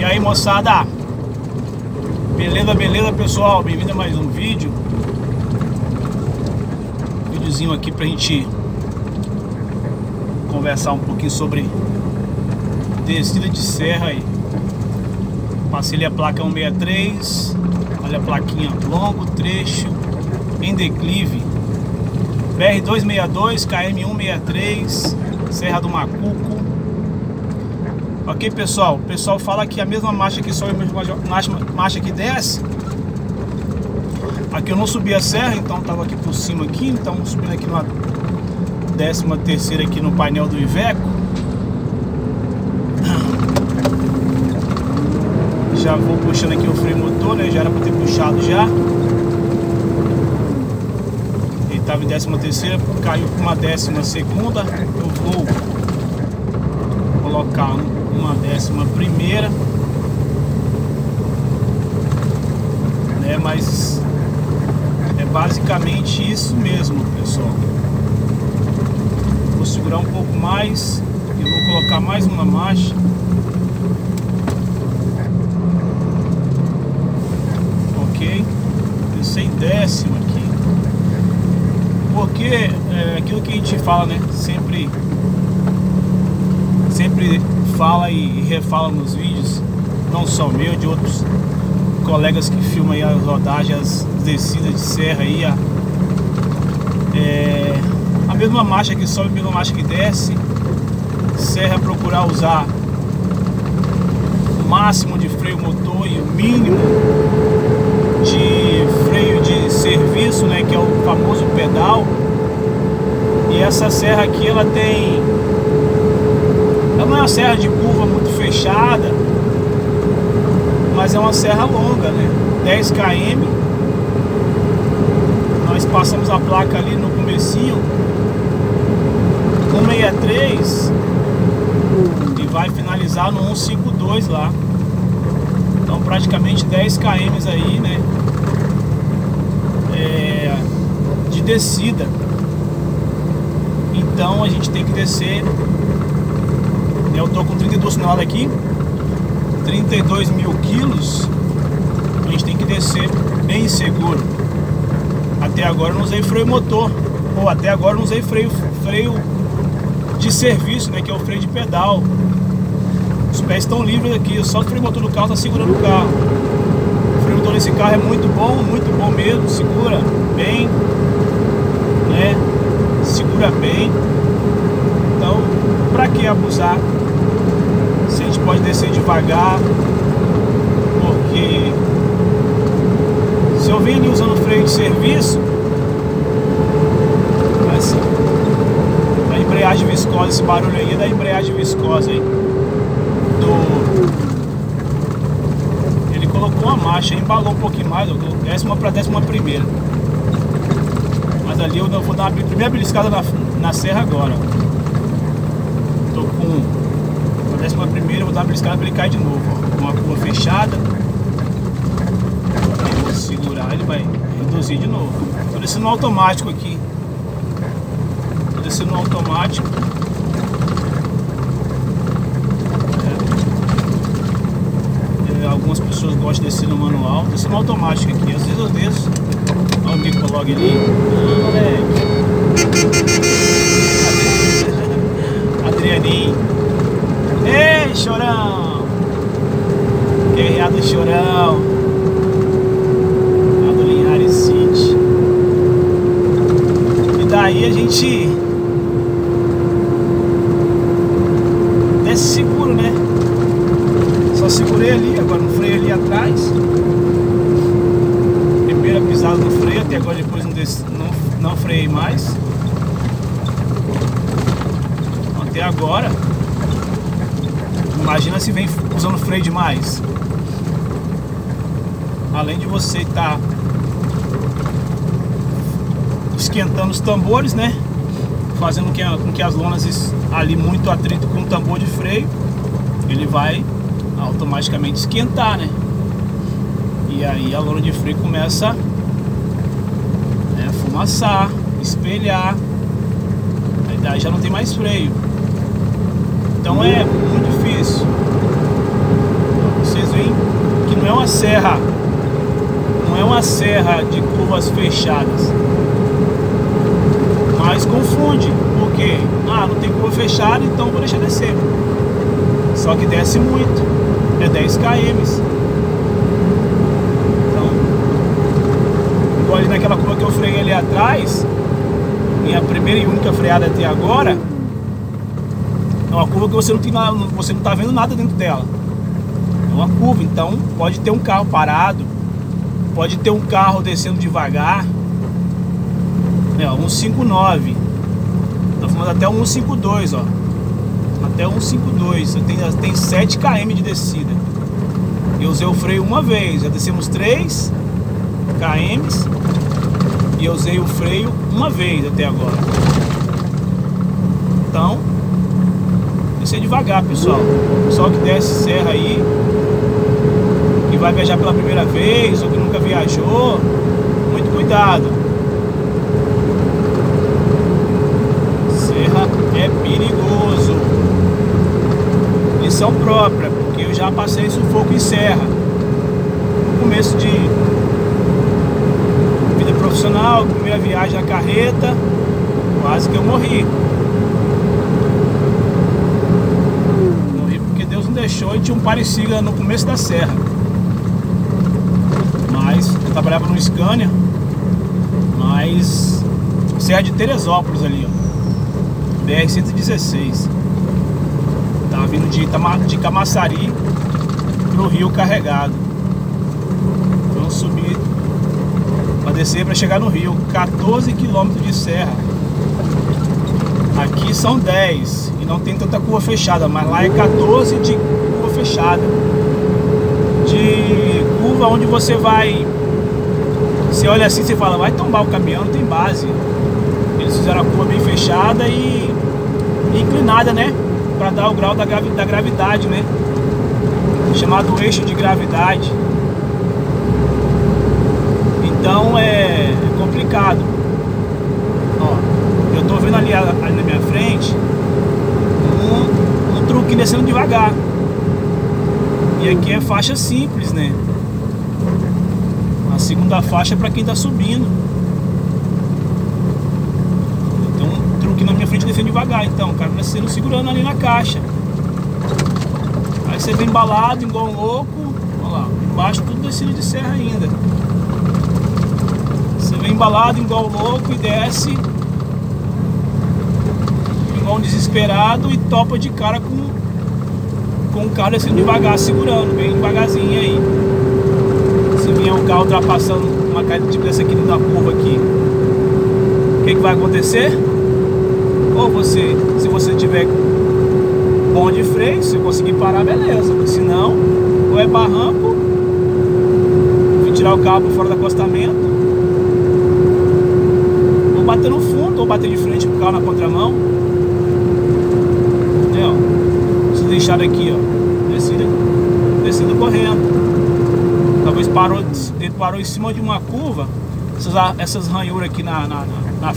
E aí moçada? Beleza, beleza pessoal? Bem-vindo a mais um vídeo. Videozinho aqui pra gente Conversar um pouquinho sobre Descida de serra aí. Passei a placa 163 Olha a plaquinha Longo trecho Em declive. BR-262 KM-163 Serra do Macuco Ok, pessoal? O pessoal fala que a mesma marcha que sobe, a mesma marcha, que desce. Aqui eu não subi a serra, então tava aqui por cima aqui, então subindo aqui na décima terceira aqui no painel do Iveco. Já vou puxando aqui o freio motor, né? Já era para ter puxado já. Ele tava em décima terceira, caiu para uma décima segunda. Eu vou colocar uma décima primeira. Né mas é basicamente isso mesmo pessoal. Vou segurar um pouco mais e vou colocar mais uma marcha. Ok? Descer em décima aqui. Porque é aquilo que a gente fala né sempre sempre fala e refala nos vídeos, não só meu, de outros colegas que filmam aí as rodagens, as descidas de serra aí, a, é, a mesma marcha que sobe, a mesma marcha que desce. Serra procurar usar o máximo de freio motor e o mínimo de freio de serviço, né, que é o famoso pedal. E essa serra aqui ela tem não é uma serra de curva muito fechada, mas é uma serra longa, né? 10 km. Nós passamos a placa ali no comecinho, 163 e vai finalizar no 152 lá. Então praticamente 10 km aí, né? É, de descida. Então a gente tem que descer eu tô com 32 toneladas aqui, 32 mil quilos. A gente tem que descer bem seguro. Até agora não usei freio motor. Ou até agora não usei freio, freio de serviço, né? Que é o freio de pedal. Os pés estão livres aqui, só o freio motor do carro está segurando o carro. O freio motor desse carro é muito bom, muito bom mesmo, segura bem, né? Segura bem. Então, para que abusar gente pode descer devagar, porque se eu ali usando freio de serviço, essa, a embreagem viscosa, esse barulho aí é da embreagem viscosa aí, do, ele colocou uma marcha, embalou um pouquinho mais, décima para décima primeira, mas ali eu vou dar a primeira beliscada na, na serra agora, tô com décima primeira, vou dar uma para ele cair de novo. Ó. Uma curva fechada. Aí vou segurar, ele vai reduzir de novo. Tô descendo no automático aqui. Tô descendo no automático. É. É, algumas pessoas gostam de descer no manual. Tô descendo no automático aqui. Às vezes eu desço. Olha o ali. Ah. Adrianinho. Ei, chorão! Guerreado chorão! Lá do Linhares City. E daí a gente desce seguro, né? Só segurei ali, agora no freio ali atrás. Primeira pisada no freio, até agora depois não, não, não freiei mais. Até agora. Imagina se vem usando freio demais. Além de você estar tá esquentando os tambores, né? Fazendo com que, com que as lonas ali muito atrito com o tambor de freio, ele vai automaticamente esquentar, né? E aí a lona de freio começa a né, fumaçar, espelhar, aí já não tem mais freio. Então é muito difícil. Você uma serra, não é uma serra de curvas fechadas. Mas confunde, porque ah, não tem curva fechada, então vou deixar descer. Só que desce muito, é 10 km. Então, naquela curva que eu freiei ali atrás, minha primeira e única freada até agora, é uma curva que você não, tem, você não tá vendo nada dentro dela. É uma curva, então pode ter um carro parado, pode ter um carro descendo devagar. É, 159. Tá falando até 152, ó. Até 152. Tem, tem 7 km de descida. Eu usei o freio uma vez, já descemos 3 km e eu usei o freio uma vez até agora. Então, descer devagar, pessoal. Pessoal que desce serra aí, que vai viajar pela primeira vez ou que nunca viajou, muito cuidado. Serra é perigoso. Lição própria, porque eu já passei sufoco em serra. No começo de vida profissional, primeira viagem a carreta, quase que eu. Morri deixou e tinha um parecida no começo da serra. Mas eu trabalhava no Scania, mas Serra de Teresópolis ali, ó. BR-116. Tava vindo de, Itama, de Camaçari pro Rio carregado. Vamos subir para descer para chegar no Rio. 14 quilômetros de serra. Aqui são 10 e não tem tanta curva fechada, mas lá é 14 de curva fechada. De curva onde você vai. Você olha assim e fala, vai tombar o caminhão, não tem base. Eles fizeram a curva bem fechada e, inclinada, né? Para dar o grau da, gravi, da gravidade, né? Chamado eixo de gravidade. Então é, é complicado. Ó, eu tô vendo ali, ali na minha frente um, um truque descendo devagar. E aqui é faixa simples, né? A segunda faixa é para quem tá subindo. Então, um truque na minha frente descendo devagar. Então, o cara descendo segurando ali na caixa. Aí você vem embalado, igual um louco. Olha lá, embaixo tudo descendo de serra ainda. Você vem embalado igual louco e desce um desesperado e topa de cara com com o carro descendo devagar, segurando, bem devagarzinho aí. Se vier um carro ultrapassando uma caída tipo dessa aqui na curva aqui, o que, que vai acontecer? Ou você, se você tiver bom de freio, se conseguir parar, beleza. Se não, ou é barranco, tirar o carro por fora do acostamento, ou bater no fundo, ou bater de frente com o carro na contramão. Se deixar aqui, ó, descendo, descendo correndo. Talvez parou, ele parou em cima de uma curva, essas, essas ranhuras aqui na, na, na,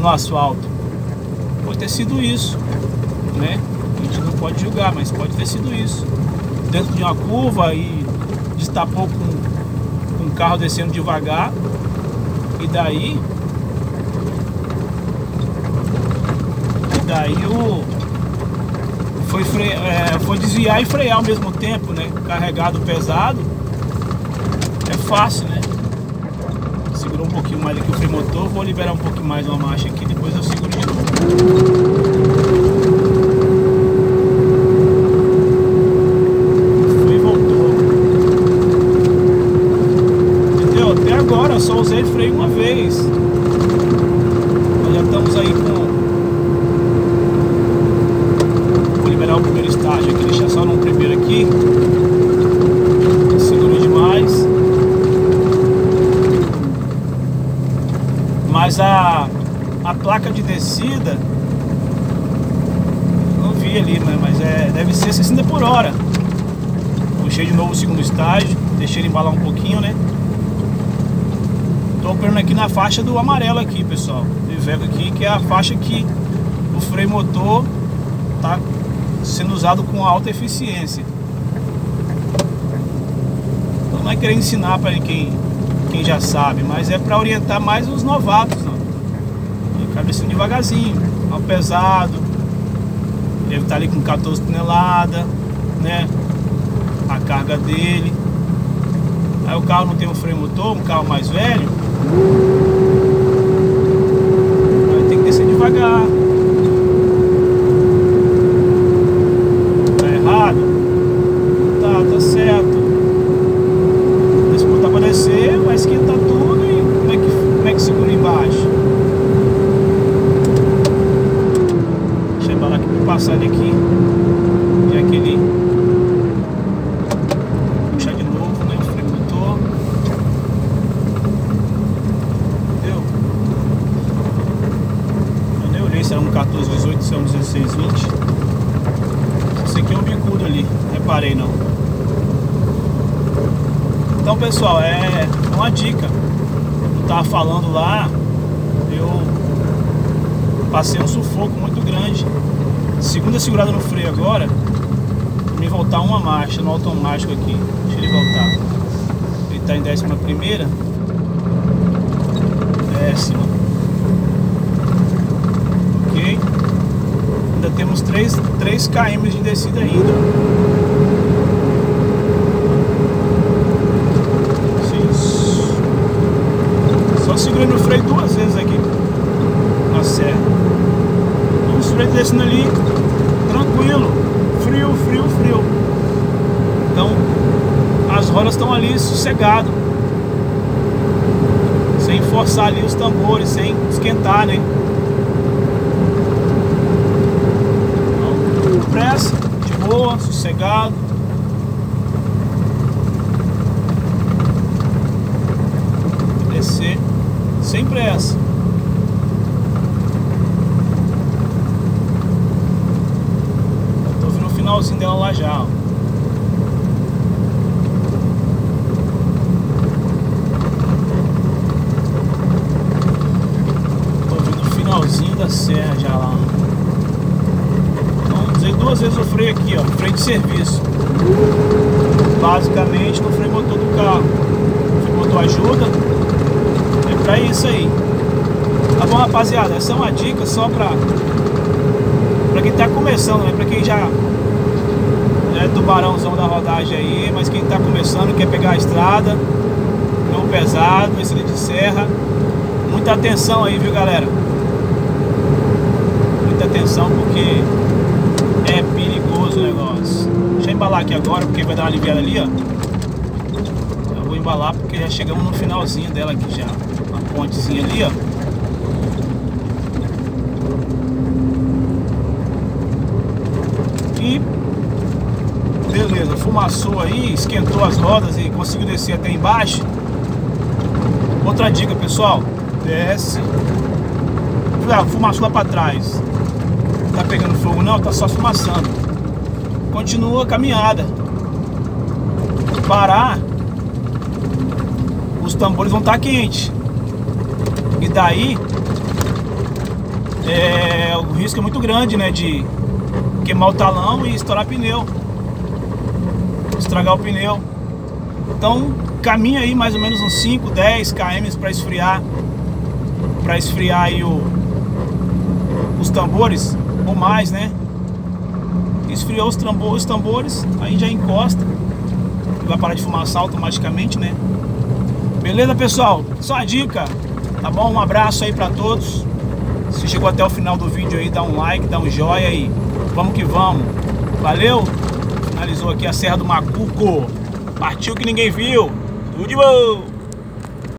no asfalto. Pode ter sido isso, né? A gente não pode julgar, mas pode ter sido isso. Dentro de uma curva e destapou com um carro descendo devagar. E daí. E daí o. Foi, é, foi desviar e frear ao mesmo tempo, né? Carregado pesado. É fácil, né? Segurou um pouquinho mais aqui o freio motor. Vou liberar um pouquinho mais uma marcha aqui, depois eu seguro de novo. agora, só usei freio uma vez. Nós já estamos aí com. Vou liberar o primeiro estágio aqui, deixar só no primeiro aqui. Seguro demais. Mas a, a placa de Não vi ali, mas é, deve ser 60 por hora. Puxei de novo o segundo estágio, deixei ele embalar um pouquinho, né? Tô operando aqui na faixa do amarelo aqui, pessoal. Iveco aqui, que é a faixa que o freio motor tá sendo usado com alta eficiência. Não é querer ensinar para quem, quem já sabe, mas é para orientar mais os novatos. Cabecinho devagarzinho, mal pesado. Deve estar ali com 14 toneladas, né? A carga dele. Aí o carro não tem um freio motor, um carro mais velho. Aí tem que descer devagar. Tá errado? Tá, tá certo. Esse botar pra descer, vai esquentar tudo e como é que, como é que segura embaixo? Deixa eu embalar aqui pra passar ele aqui. E aquele. Puxar de novo, né? O freio motor. Entendeu? Eu nem olhei se era um 14, 18, se é um 16, 20. Esse aqui é um bicudo ali, reparei não. Então pessoal, é uma dica. Eu tava falando lá, eu passei um sufoco muito grande. Segunda segurada no freio agora, me voltar uma marcha no automático aqui. Deixa ele voltar. Ele tá em décima primeira. Décima. Ok. Ainda temos 3, 3 km de descida ainda. Isso. Segurando o freio duas vezes aqui na serra. Os freios descendo ali, tranquilo, frio, frio, frio. Então as rodas estão ali sossegado. Sem forçar ali os tambores, sem esquentar, né? Então, pressa, de boa, sossegado. Descer sem pressa. Eu tô vendo o finalzinho dela lá já, ó. Da serra já lá. Então, usei duas vezes o freio aqui, ó, freio de serviço. Basicamente no freio motor do carro. O freio motor ajuda. É pra isso aí. Tá bom, rapaziada? Essa é uma dica só pra, pra quem tá começando, né? Pra quem já é tubarãozão da rodagem aí, mas quem tá começando, quer pegar a estrada, não pesado, estrada de serra. Muita atenção aí, viu, galera? Muita atenção porque é perigoso o negócio. Deixa eu embalar aqui agora, porque vai dar uma aliviada ali, ó. Eu vou embalar porque já chegamos no finalzinho dela aqui já. Pontezinha ali, ó. E beleza, fumaçou aí, esquentou as rodas e conseguiu descer até embaixo. Outra dica, pessoal, desce. Ah, fumaçou lá pra trás. Tá pegando fogo não, tá só fumaçando. Continua a caminhada. Parar, os tambores vão estar tá quentes. E daí é, o risco é muito grande, né? De queimar o talão e estourar pneu. Estragar o pneu. Então caminha aí mais ou menos uns 5, 10 km para esfriar. Para esfriar aí o, os tambores, ou mais, né? Esfriou os, tambor, os tambores, aí já encosta. Vai parar de fumaçar automaticamente, né? Beleza, pessoal? Só a dica, tá bom? Um abraço aí para todos. Se chegou até o final do vídeo aí, dá um like, dá um joinha aí. Vamos que vamos. Valeu? Finalizou aqui a Serra do Macuco. Partiu que ninguém viu. Tudo de bom!